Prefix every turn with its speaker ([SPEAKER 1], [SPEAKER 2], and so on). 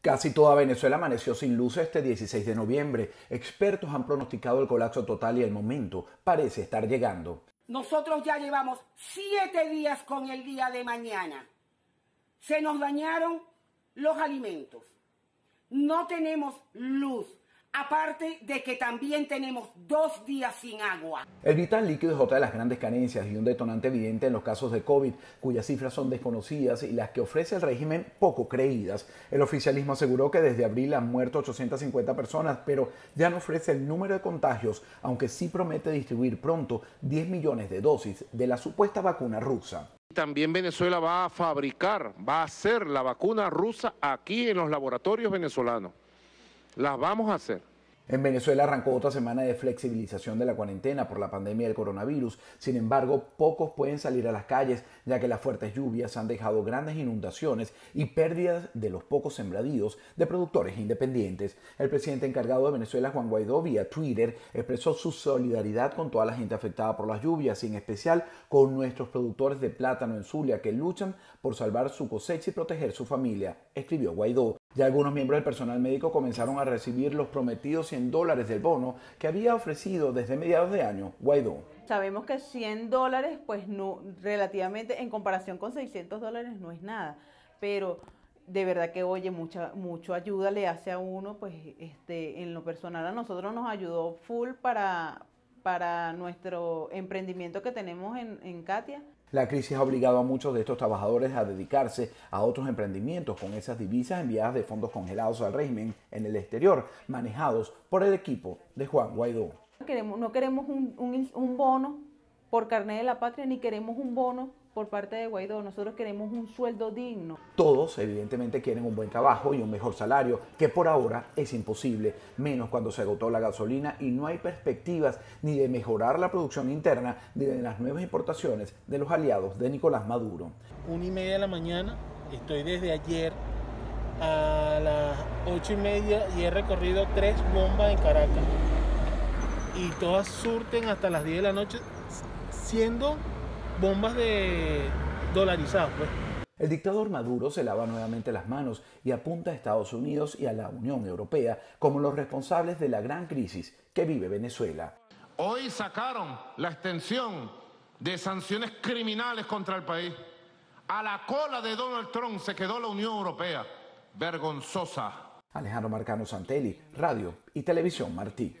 [SPEAKER 1] Casi toda Venezuela amaneció sin luz este 16 de noviembre. Expertos han pronosticado el colapso total y el momento parece estar llegando.
[SPEAKER 2] Nosotros ya llevamos siete días con el día de mañana. Se nos dañaron los alimentos. No tenemos luz. Aparte de que también tenemos dos días sin agua.
[SPEAKER 1] El vital líquido es otra de las grandes carencias y un detonante evidente en los casos de COVID, cuyas cifras son desconocidas y las que ofrece el régimen poco creídas. El oficialismo aseguró que desde abril han muerto 850 personas, pero ya no ofrece el número de contagios, aunque sí promete distribuir pronto 10 millones de dosis de la supuesta vacuna rusa.
[SPEAKER 3] También Venezuela va a fabricar, va a hacer la vacuna rusa aquí en los laboratorios venezolanos. Las vamos a hacer.
[SPEAKER 1] En Venezuela arrancó otra semana de flexibilización de la cuarentena por la pandemia del coronavirus. Sin embargo, pocos pueden salir a las calles ya que las fuertes lluvias han dejado grandes inundaciones y pérdidas de los pocos sembradíos de productores independientes. El presidente encargado de Venezuela, Juan Guaidó, vía Twitter, expresó su solidaridad con toda la gente afectada por las lluvias y en especial con nuestros productores de plátano en Zulia que luchan por salvar su cosecha y proteger su familia, escribió Guaidó. Ya algunos miembros del personal médico comenzaron a recibir los prometidos 100 dólares del bono que había ofrecido desde mediados de año Guaidó.
[SPEAKER 4] Sabemos que 100 dólares, pues no, relativamente en comparación con 600 dólares no es nada, pero de verdad que oye, mucha mucho ayuda le hace a uno, pues este, en lo personal a nosotros nos ayudó full para, para nuestro emprendimiento que tenemos en, en Katia.
[SPEAKER 1] La crisis ha obligado a muchos de estos trabajadores a dedicarse a otros emprendimientos con esas divisas enviadas de fondos congelados al régimen en el exterior, manejados por el equipo de Juan Guaidó.
[SPEAKER 4] no queremos un, bono por carnet de la patria ni queremos un bono por parte de Guaidó. Nosotros queremos un sueldo digno.
[SPEAKER 1] Todos, evidentemente, quieren un buen trabajo y un mejor salario, que por ahora es imposible, menos cuando se agotó la gasolina y no hay perspectivas ni de mejorar la producción interna ni de las nuevas importaciones de los aliados de Nicolás Maduro.
[SPEAKER 5] Una y media de la mañana, estoy desde ayer a las ocho y media y he recorrido tres bombas en Caracas. Y todas surten hasta las 10 de la noche, siendo bombas de dolarizados. Pues.
[SPEAKER 1] El dictador Maduro se lava nuevamente las manos y apunta a Estados Unidos y a la Unión Europea como los responsables de la gran crisis que vive Venezuela.
[SPEAKER 3] Hoy sacaron la extensión de sanciones criminales contra el país. A la cola de Donald Trump se quedó la Unión Europea. Vergonzosa.
[SPEAKER 1] Alejandro Marcano Santelli, Radio y Televisión Martí.